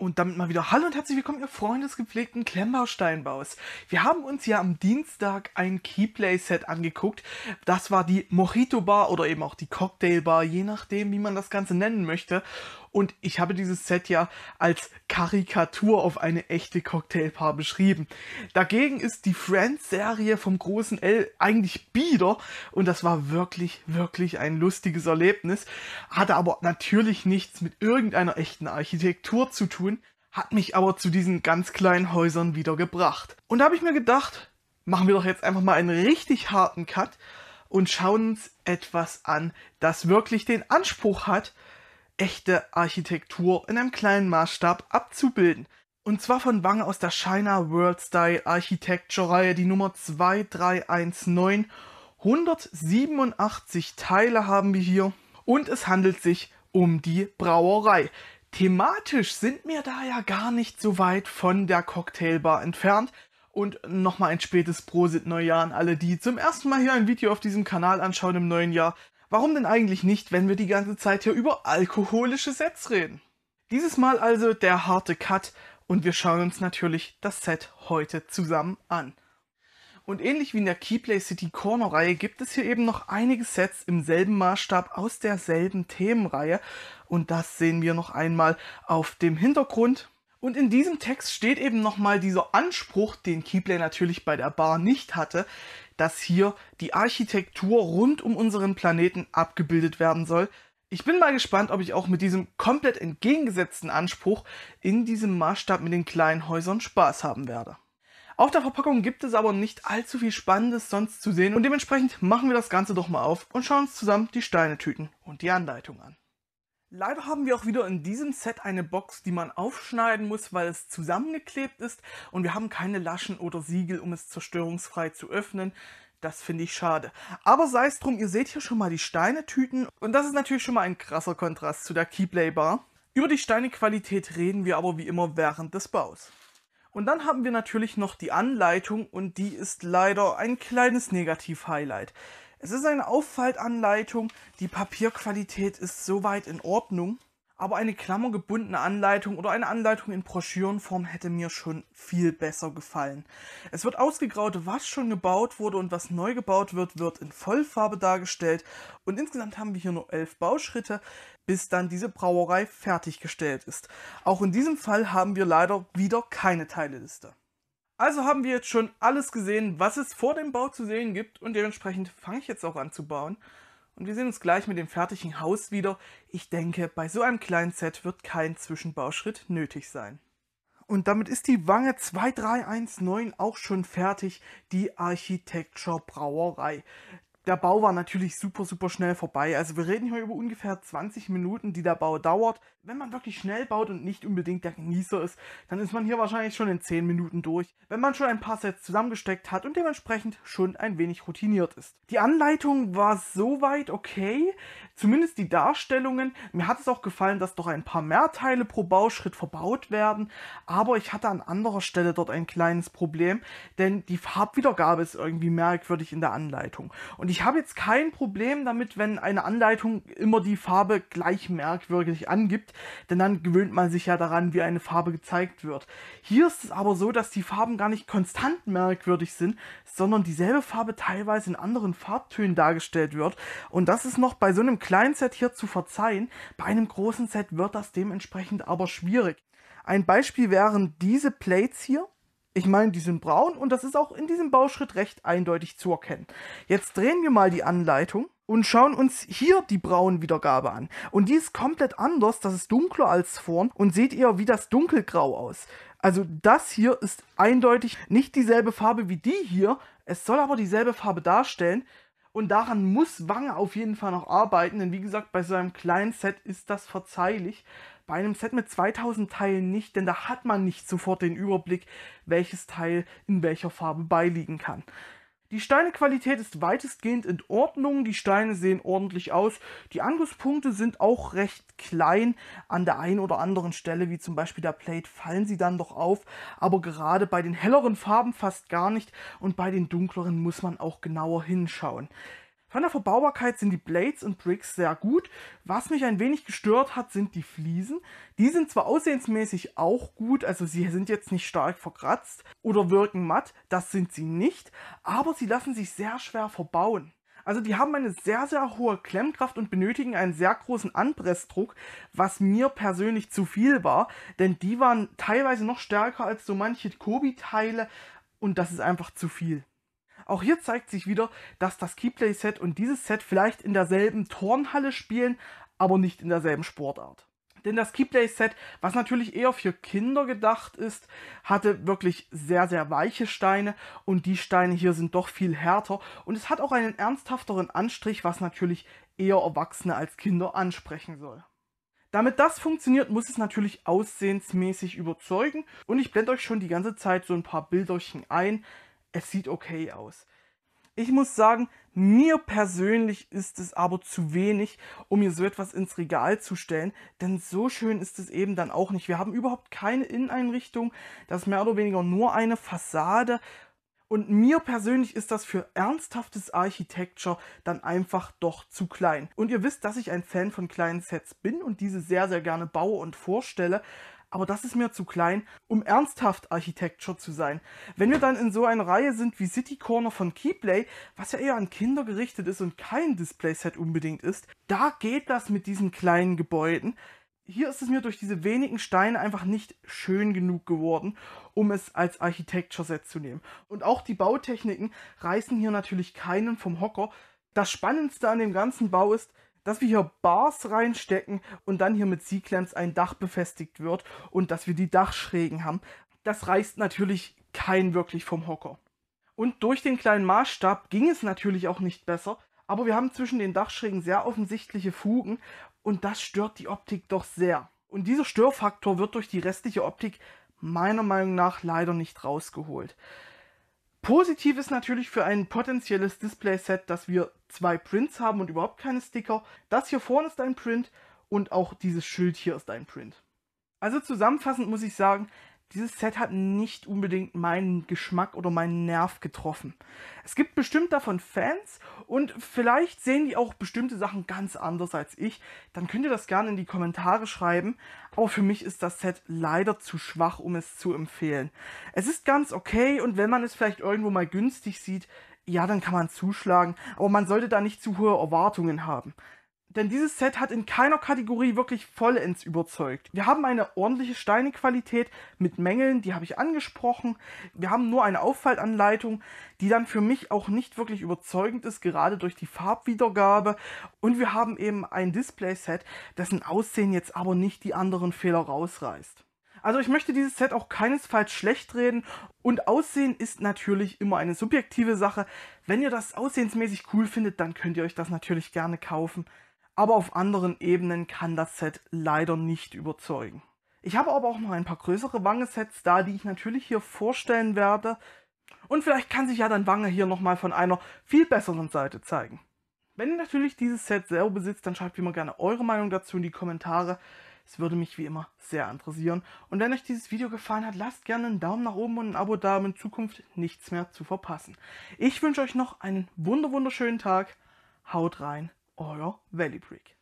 Und damit mal wieder Hallo und herzlich willkommen, ihr Freunde des gepflegten Klemmbausteinbaus. Wir haben uns ja am Dienstag ein Keyplay-Set angeguckt. Das war die Mojito Bar oder eben auch die Cocktail Bar, je nachdem, wie man das Ganze nennen möchte. Und ich habe dieses Set ja als Karikatur auf eine echte Cocktailbar beschrieben. Dagegen ist die Friends-Serie vom großen L eigentlich bieder und das war wirklich, wirklich ein lustiges Erlebnis. Hatte aber natürlich nichts mit irgendeiner echten Architektur zu tun, hat mich aber zu diesen ganz kleinen Häusern wieder gebracht. Und da habe ich mir gedacht, machen wir doch jetzt einfach mal einen richtig harten Cut und schauen uns etwas an, das wirklich den Anspruch hat, echte Architektur in einem kleinen Maßstab abzubilden. Und zwar von Wang aus der China World Style Architecture Reihe, die Nummer 2319. 187 Teile haben wir hier und es handelt sich um die Brauerei. Thematisch sind wir da ja gar nicht so weit von der Cocktailbar entfernt. Und nochmal ein spätes Prosit Neujahr an alle, die zum ersten Mal hier ein Video auf diesem Kanal anschauen im neuen Jahr. Warum denn eigentlich nicht, wenn wir die ganze Zeit hier über alkoholische Sets reden? Dieses Mal also der harte Cut und wir schauen uns natürlich das Set heute zusammen an. Und ähnlich wie in der Keyplay City Corner Reihe gibt es hier eben noch einige Sets im selben Maßstab aus derselben Themenreihe und das sehen wir noch einmal auf dem Hintergrund. Und in diesem Text steht eben nochmal dieser Anspruch, den Keyplay natürlich bei der Bar nicht hatte, dass hier die Architektur rund um unseren Planeten abgebildet werden soll. Ich bin mal gespannt, ob ich auch mit diesem komplett entgegengesetzten Anspruch in diesem Maßstab mit den kleinen Häusern Spaß haben werde. Auf der Verpackung gibt es aber nicht allzu viel Spannendes sonst zu sehen und dementsprechend machen wir das Ganze doch mal auf und schauen uns zusammen die Steinetüten und die Anleitung an. Leider haben wir auch wieder in diesem Set eine Box, die man aufschneiden muss, weil es zusammengeklebt ist und wir haben keine Laschen oder Siegel, um es zerstörungsfrei zu öffnen. Das finde ich schade. Aber sei es drum, ihr seht hier schon mal die Steinetüten und das ist natürlich schon mal ein krasser Kontrast zu der Keyplay Bar. Über die Steinequalität reden wir aber wie immer während des Baus. Und dann haben wir natürlich noch die Anleitung und die ist leider ein kleines Negativ-Highlight. Es ist eine Auffaltanleitung, die Papierqualität ist soweit in Ordnung, aber eine klammergebundene Anleitung oder eine Anleitung in Broschürenform hätte mir schon viel besser gefallen. Es wird ausgegraut, was schon gebaut wurde und was neu gebaut wird, wird in Vollfarbe dargestellt und insgesamt haben wir hier nur elf Bauschritte, bis dann diese Brauerei fertiggestellt ist. Auch in diesem Fall haben wir leider wieder keine Teileliste. Also haben wir jetzt schon alles gesehen, was es vor dem Bau zu sehen gibt und dementsprechend fange ich jetzt auch an zu bauen. Und wir sehen uns gleich mit dem fertigen Haus wieder. Ich denke, bei so einem kleinen Set wird kein Zwischenbauschritt nötig sein. Und damit ist die Wange 2319 auch schon fertig, die Architecture Brauerei der Bau war natürlich super, super schnell vorbei. Also wir reden hier über ungefähr 20 Minuten, die der Bau dauert. Wenn man wirklich schnell baut und nicht unbedingt der Genießer ist, dann ist man hier wahrscheinlich schon in 10 Minuten durch. Wenn man schon ein paar Sets zusammengesteckt hat und dementsprechend schon ein wenig routiniert ist. Die Anleitung war soweit okay, zumindest die Darstellungen. Mir hat es auch gefallen, dass doch ein paar mehr Teile pro Bauschritt verbaut werden, aber ich hatte an anderer Stelle dort ein kleines Problem, denn die Farbwiedergabe ist irgendwie merkwürdig in der Anleitung. Und ich habe jetzt kein Problem damit, wenn eine Anleitung immer die Farbe gleich merkwürdig angibt, denn dann gewöhnt man sich ja daran, wie eine Farbe gezeigt wird. Hier ist es aber so, dass die Farben gar nicht konstant merkwürdig sind, sondern dieselbe Farbe teilweise in anderen Farbtönen dargestellt wird. Und das ist noch bei so einem kleinen Set hier zu verzeihen. Bei einem großen Set wird das dementsprechend aber schwierig. Ein Beispiel wären diese Plates hier. Ich meine, die sind braun und das ist auch in diesem Bauschritt recht eindeutig zu erkennen. Jetzt drehen wir mal die Anleitung und schauen uns hier die Braunwiedergabe an. Und die ist komplett anders, das ist dunkler als vorn und seht ihr wie das dunkelgrau aus. Also das hier ist eindeutig nicht dieselbe Farbe wie die hier, es soll aber dieselbe Farbe darstellen. Und daran muss Wange auf jeden Fall noch arbeiten, denn wie gesagt, bei so einem kleinen Set ist das verzeihlich. Bei einem Set mit 2000 Teilen nicht, denn da hat man nicht sofort den Überblick, welches Teil in welcher Farbe beiliegen kann. Die Steinequalität ist weitestgehend in Ordnung, die Steine sehen ordentlich aus, die Angusspunkte sind auch recht klein, an der einen oder anderen Stelle, wie zum Beispiel der Plate, fallen sie dann doch auf, aber gerade bei den helleren Farben fast gar nicht und bei den dunkleren muss man auch genauer hinschauen. Von der Verbaubarkeit sind die Blades und Bricks sehr gut. Was mich ein wenig gestört hat, sind die Fliesen. Die sind zwar aussehensmäßig auch gut, also sie sind jetzt nicht stark verkratzt oder wirken matt, das sind sie nicht, aber sie lassen sich sehr schwer verbauen. Also die haben eine sehr, sehr hohe Klemmkraft und benötigen einen sehr großen Anpressdruck, was mir persönlich zu viel war, denn die waren teilweise noch stärker als so manche Kobi-Teile und das ist einfach zu viel. Auch hier zeigt sich wieder, dass das Keyplay-Set und dieses Set vielleicht in derselben Turnhalle spielen, aber nicht in derselben Sportart. Denn das Keyplay-Set, was natürlich eher für Kinder gedacht ist, hatte wirklich sehr, sehr weiche Steine und die Steine hier sind doch viel härter und es hat auch einen ernsthafteren Anstrich, was natürlich eher Erwachsene als Kinder ansprechen soll. Damit das funktioniert, muss es natürlich aussehensmäßig überzeugen und ich blende euch schon die ganze Zeit so ein paar Bilderchen ein, es sieht okay aus. Ich muss sagen, mir persönlich ist es aber zu wenig, um mir so etwas ins Regal zu stellen, denn so schön ist es eben dann auch nicht. Wir haben überhaupt keine Inneneinrichtung, das ist mehr oder weniger nur eine Fassade und mir persönlich ist das für ernsthaftes Architecture dann einfach doch zu klein. Und ihr wisst, dass ich ein Fan von kleinen Sets bin und diese sehr, sehr gerne baue und vorstelle aber das ist mir zu klein, um ernsthaft Architecture zu sein. Wenn wir dann in so einer Reihe sind wie City Corner von Keyplay, was ja eher an Kinder gerichtet ist und kein Display-Set unbedingt ist, da geht das mit diesen kleinen Gebäuden. Hier ist es mir durch diese wenigen Steine einfach nicht schön genug geworden, um es als Architecture-Set zu nehmen. Und auch die Bautechniken reißen hier natürlich keinen vom Hocker. Das Spannendste an dem ganzen Bau ist, dass wir hier Bars reinstecken und dann hier mit C-Clamps ein Dach befestigt wird und dass wir die Dachschrägen haben. Das reißt natürlich kein wirklich vom Hocker. Und durch den kleinen Maßstab ging es natürlich auch nicht besser, aber wir haben zwischen den Dachschrägen sehr offensichtliche Fugen und das stört die Optik doch sehr. Und dieser Störfaktor wird durch die restliche Optik meiner Meinung nach leider nicht rausgeholt. Positiv ist natürlich für ein potenzielles Display-Set, dass wir zwei Prints haben und überhaupt keine Sticker. Das hier vorne ist ein Print und auch dieses Schild hier ist ein Print. Also zusammenfassend muss ich sagen, dieses Set hat nicht unbedingt meinen Geschmack oder meinen Nerv getroffen. Es gibt bestimmt davon Fans und vielleicht sehen die auch bestimmte Sachen ganz anders als ich. Dann könnt ihr das gerne in die Kommentare schreiben. Aber für mich ist das Set leider zu schwach, um es zu empfehlen. Es ist ganz okay und wenn man es vielleicht irgendwo mal günstig sieht, ja, dann kann man zuschlagen. Aber man sollte da nicht zu hohe Erwartungen haben. Denn dieses Set hat in keiner Kategorie wirklich vollends überzeugt. Wir haben eine ordentliche Steinequalität mit Mängeln, die habe ich angesprochen. Wir haben nur eine Auffallanleitung, die dann für mich auch nicht wirklich überzeugend ist, gerade durch die Farbwiedergabe. Und wir haben eben ein Display-Set, dessen Aussehen jetzt aber nicht die anderen Fehler rausreißt. Also ich möchte dieses Set auch keinesfalls schlecht reden und Aussehen ist natürlich immer eine subjektive Sache. Wenn ihr das aussehensmäßig cool findet, dann könnt ihr euch das natürlich gerne kaufen aber auf anderen Ebenen kann das Set leider nicht überzeugen. Ich habe aber auch noch ein paar größere Wange-Sets da, die ich natürlich hier vorstellen werde. Und vielleicht kann sich ja dann Wange hier nochmal von einer viel besseren Seite zeigen. Wenn ihr natürlich dieses Set selber besitzt, dann schreibt wie immer gerne eure Meinung dazu in die Kommentare. Es würde mich wie immer sehr interessieren. Und wenn euch dieses Video gefallen hat, lasst gerne einen Daumen nach oben und ein Abo da, um in Zukunft nichts mehr zu verpassen. Ich wünsche euch noch einen wunderschönen Tag. Haut rein Åh ja, Valley Break.